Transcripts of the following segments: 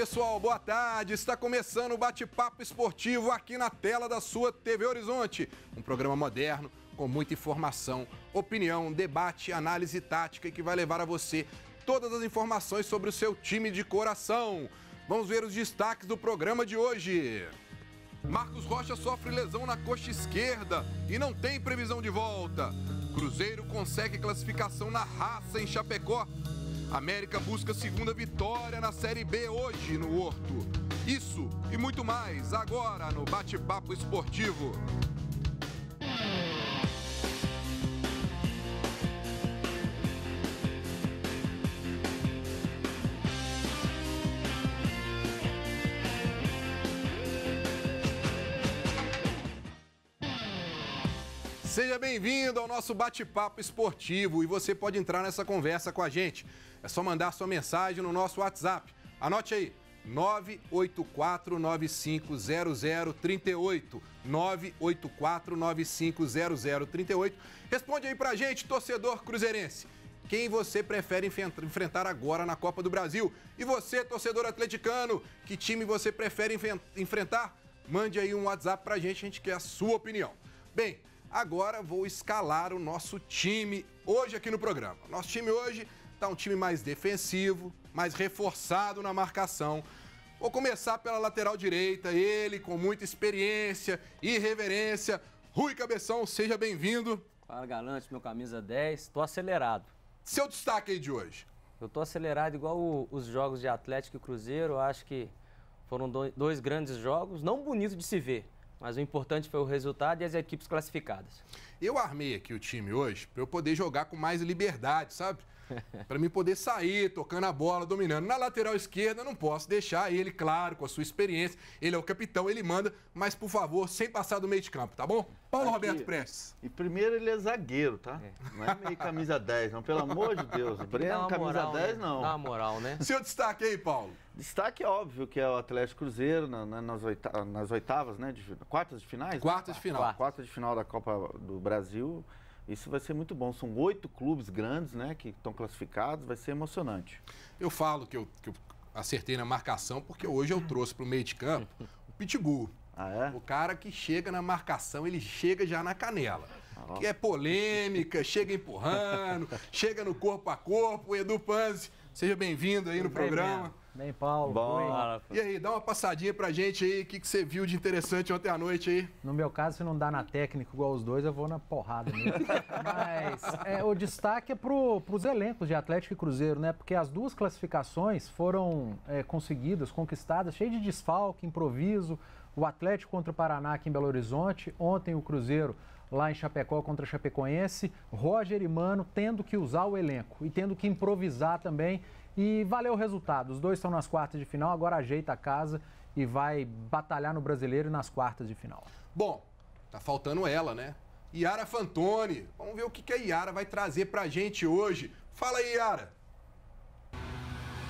pessoal, boa tarde. Está começando o bate-papo esportivo aqui na tela da sua TV Horizonte. Um programa moderno, com muita informação, opinião, debate, análise tática que vai levar a você todas as informações sobre o seu time de coração. Vamos ver os destaques do programa de hoje. Marcos Rocha sofre lesão na coxa esquerda e não tem previsão de volta. Cruzeiro consegue classificação na raça em Chapecó. América busca segunda vitória na Série B hoje no Horto. Isso e muito mais agora no Bate-Papo Esportivo. Seja bem-vindo ao nosso bate-papo esportivo e você pode entrar nessa conversa com a gente. É só mandar sua mensagem no nosso WhatsApp. Anote aí, 984950038. 984950038. Responde aí pra gente, torcedor cruzeirense. Quem você prefere enfrentar agora na Copa do Brasil? E você, torcedor atleticano, que time você prefere enfrentar? Mande aí um WhatsApp pra gente, a gente quer a sua opinião. Bem, agora vou escalar o nosso time hoje aqui no programa. Nosso time hoje está um time mais defensivo, mais reforçado na marcação. Vou começar pela lateral direita, ele com muita experiência e reverência. Rui Cabeção, seja bem-vindo. Fala, Galante, meu camisa 10. Estou acelerado. Seu destaque aí de hoje? Eu estou acelerado igual o, os jogos de Atlético e Cruzeiro. Acho que foram dois grandes jogos, não bonito de se ver, mas o importante foi o resultado e as equipes classificadas. Eu armei aqui o time hoje para eu poder jogar com mais liberdade, sabe? Para mim poder sair tocando a bola, dominando. Na lateral esquerda, não posso deixar ele, claro, com a sua experiência. Ele é o capitão, ele manda, mas por favor, sem passar do meio de campo, tá bom? Paulo Aqui, Roberto Prestes. E primeiro ele é zagueiro, tá? É. Não é meio camisa 10, não, pelo amor de Deus. Breno, camisa moral, 10, né? não. Dá uma moral, né? Seu destaque aí, Paulo. Destaque óbvio que é o Atlético Cruzeiro na, na, nas, oitavas, nas oitavas, né? De, quartas de finais? Quartas né? de final. Quartas de final da Copa do Brasil. Isso vai ser muito bom. São oito clubes grandes, né, que estão classificados, vai ser emocionante. Eu falo que eu, que eu acertei na marcação porque hoje eu trouxe para o meio de campo o Pitbull. Ah, é? O cara que chega na marcação, ele chega já na canela. Ah, que é polêmica, chega empurrando, chega no corpo a corpo. O Edu Panzi, seja bem-vindo aí no programa. Mesmo. Bem, Paulo. Bom. E aí, dá uma passadinha pra gente aí, o que, que você viu de interessante ontem à noite aí? No meu caso, se não dá na técnica igual os dois, eu vou na porrada mesmo. Mas é, o destaque é pro, pros elencos de Atlético e Cruzeiro, né? Porque as duas classificações foram é, conseguidas, conquistadas, cheio de desfalque, improviso. O Atlético contra o Paraná aqui em Belo Horizonte, ontem o Cruzeiro lá em Chapecó contra Chapecoense, Roger e Mano tendo que usar o elenco e tendo que improvisar também e valeu o resultado. Os dois estão nas quartas de final, agora ajeita a casa e vai batalhar no brasileiro e nas quartas de final. Bom, tá faltando ela, né? Yara Fantoni. Vamos ver o que, que a Yara vai trazer pra gente hoje. Fala aí, Yara.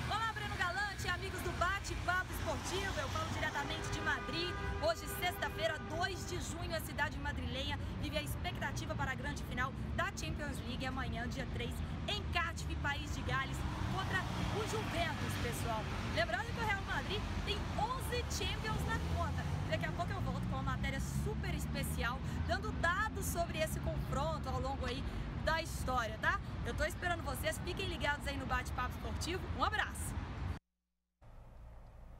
Olá, Breno Galante, amigos do Bate-Papo Esportivo. Eu de junho, a cidade madrilenha vive a expectativa para a grande final da Champions League amanhã, dia 3, em Cardiff, País de Gales contra o Juventus, pessoal. Lembrando que o Real Madrid tem 11 Champions na conta. Daqui a pouco eu volto com uma matéria super especial, dando dados sobre esse confronto ao longo aí da história, tá? Eu tô esperando vocês, fiquem ligados aí no Bate-Papo Esportivo. Um abraço!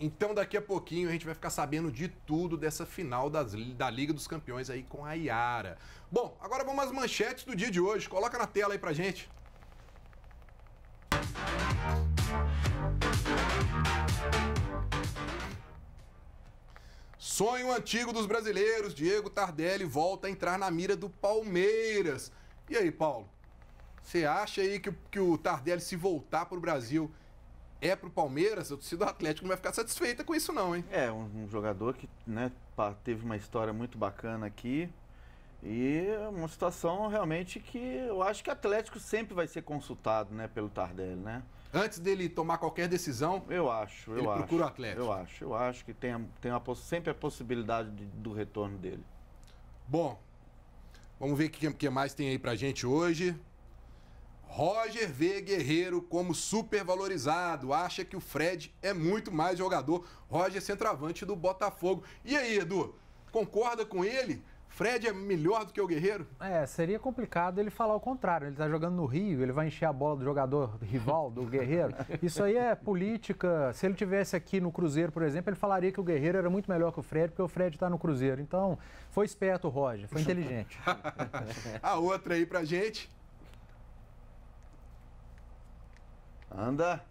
Então, daqui a pouquinho, a gente vai ficar sabendo de tudo dessa final das, da Liga dos Campeões aí com a Iara. Bom, agora vamos às manchetes do dia de hoje. Coloca na tela aí pra gente. Sonho antigo dos brasileiros, Diego Tardelli volta a entrar na mira do Palmeiras. E aí, Paulo? Você acha aí que, que o Tardelli, se voltar para o Brasil, é para o Palmeiras? A torcida do Atlético não vai ficar satisfeita com isso, não, hein? É, um, um jogador que né, teve uma história muito bacana aqui, e uma situação realmente que eu acho que o Atlético sempre vai ser consultado, né, pelo Tardelli, né? Antes dele tomar qualquer decisão, eu acho, eu ele acho, procura o Atlético. Eu acho, eu acho que tem, tem uma, sempre a possibilidade de, do retorno dele. Bom, vamos ver o que, que mais tem aí pra gente hoje. Roger vê Guerreiro como supervalorizado, acha que o Fred é muito mais jogador. Roger é centroavante do Botafogo. E aí, Edu, concorda com ele? Fred é melhor do que o Guerreiro? É, seria complicado ele falar o contrário. Ele está jogando no Rio, ele vai encher a bola do jogador rival, do Guerreiro. Isso aí é política. Se ele tivesse aqui no Cruzeiro, por exemplo, ele falaria que o Guerreiro era muito melhor que o Fred, porque o Fred está no Cruzeiro. Então, foi esperto o Roger, foi inteligente. a outra aí pra gente. Anda.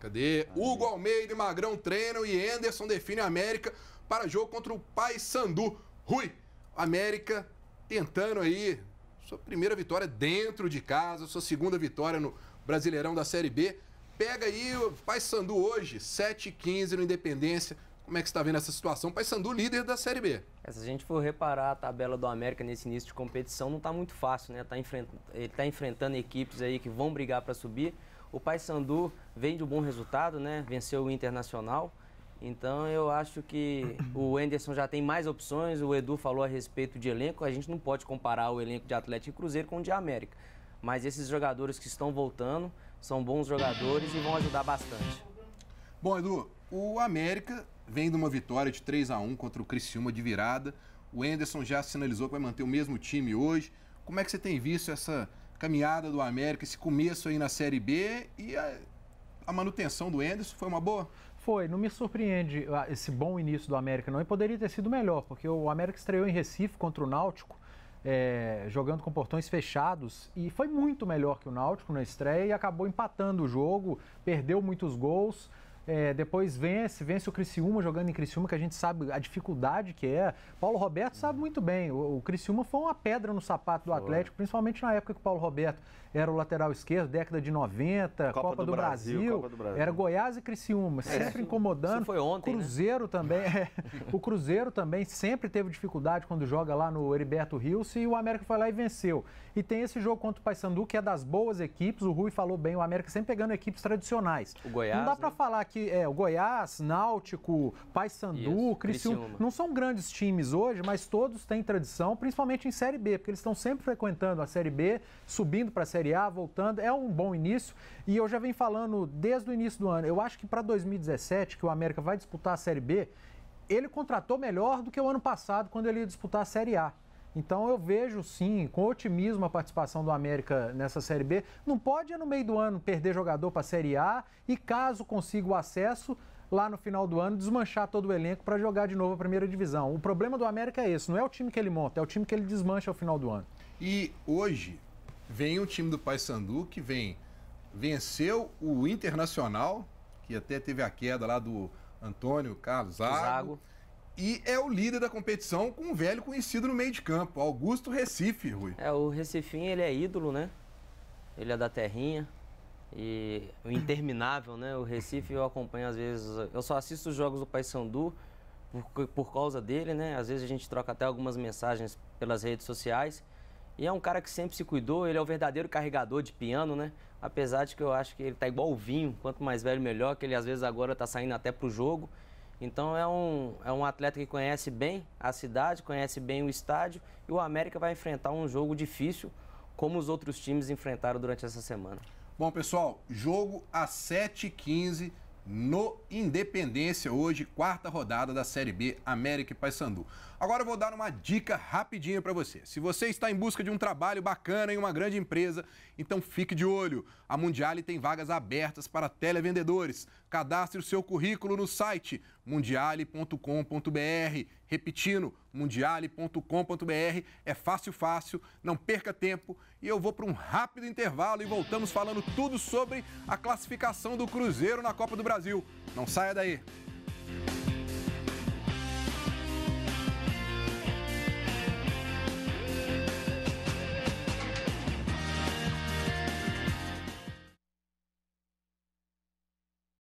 Cadê? Hugo Almeida e Magrão treinam e Anderson define a América para jogo contra o Paysandu. Rui, América tentando aí sua primeira vitória dentro de casa, sua segunda vitória no Brasileirão da Série B. Pega aí o Paysandu hoje, 7h15 no Independência. Como é que você está vendo essa situação? Paysandu líder da Série B. É, se a gente for reparar a tabela do América nesse início de competição, não está muito fácil, né? Tá enfrent... Ele está enfrentando equipes aí que vão brigar para subir. O Paysandu vem de um bom resultado, né? Venceu o Internacional. Então eu acho que o Enderson já tem mais opções, o Edu falou a respeito de elenco, a gente não pode comparar o elenco de Atlético e Cruzeiro com o de América. Mas esses jogadores que estão voltando são bons jogadores e vão ajudar bastante. Bom, Edu, o América vem de uma vitória de 3 a 1 contra o Criciúma de virada. O Enderson já sinalizou que vai manter o mesmo time hoje. Como é que você tem visto essa caminhada do América, esse começo aí na Série B e a, a manutenção do Enderson foi uma boa? Foi, não me surpreende ah, esse bom início do América, não. E poderia ter sido melhor, porque o América estreou em Recife contra o Náutico, é, jogando com portões fechados, e foi muito melhor que o Náutico na estreia e acabou empatando o jogo, perdeu muitos gols. É, depois vence, vence o Criciúma jogando em Criciúma, que a gente sabe a dificuldade que é. Paulo Roberto sabe muito bem. O, o Criciúma foi uma pedra no sapato do Atlético, principalmente na época que o Paulo Roberto era o lateral esquerdo, década de 90, Copa, Copa do, do Brasil, Brasil, Copa do Brasil. Era Goiás e Criciúma, é, sempre incomodando. Isso foi ontem. Né? Cruzeiro né? também. É, o Cruzeiro também sempre teve dificuldade quando joga lá no Heriberto Rios e o América foi lá e venceu. E tem esse jogo contra o Paysandu, que é das boas equipes. O Rui falou bem, o América sempre pegando equipes tradicionais. O Goiás. Não dá para né? falar que é, o Goiás, Náutico, Paysandu, Criciúma, Criciúma, não são grandes times hoje, mas todos têm tradição, principalmente em Série B, porque eles estão sempre frequentando a Série B, subindo para a Série A, voltando é um bom início. E eu já venho falando desde o início do ano. Eu acho que para 2017, que o América vai disputar a Série B, ele contratou melhor do que o ano passado, quando ele ia disputar a Série A. Então eu vejo sim, com otimismo, a participação do América nessa Série B. Não pode, no meio do ano, perder jogador para a Série A e, caso consiga o acesso, lá no final do ano, desmanchar todo o elenco para jogar de novo a primeira divisão. O problema do América é esse: não é o time que ele monta, é o time que ele desmancha ao final do ano. E hoje, vem o time do Paysandu que vem venceu o Internacional, que até teve a queda lá do Antônio Carlos Zago, Zago. E é o líder da competição com um velho conhecido no meio de campo, Augusto Recife, Rui. É, o Recifinho, ele é ídolo, né? Ele é da terrinha. E o interminável, né? O Recife eu acompanho às vezes. Eu só assisto os jogos do Paysandu por, por causa dele, né? Às vezes a gente troca até algumas mensagens pelas redes sociais. E é um cara que sempre se cuidou, ele é o verdadeiro carregador de piano, né? Apesar de que eu acho que ele tá igual o vinho, quanto mais velho melhor, que ele às vezes agora tá saindo até pro jogo. Então é um, é um atleta que conhece bem a cidade, conhece bem o estádio e o América vai enfrentar um jogo difícil, como os outros times enfrentaram durante essa semana. Bom, pessoal, jogo às 7h15 no Independência, hoje, quarta rodada da Série B América e Paysandu. Agora eu vou dar uma dica rapidinha para você. Se você está em busca de um trabalho bacana em uma grande empresa, então fique de olho. A Mundiale tem vagas abertas para televendedores. Cadastre o seu currículo no site mundiale.com.br. Repetindo, mundiale.com.br. É fácil, fácil, não perca tempo. E eu vou para um rápido intervalo e voltamos falando tudo sobre a classificação do Cruzeiro na Copa do Brasil. Não saia daí.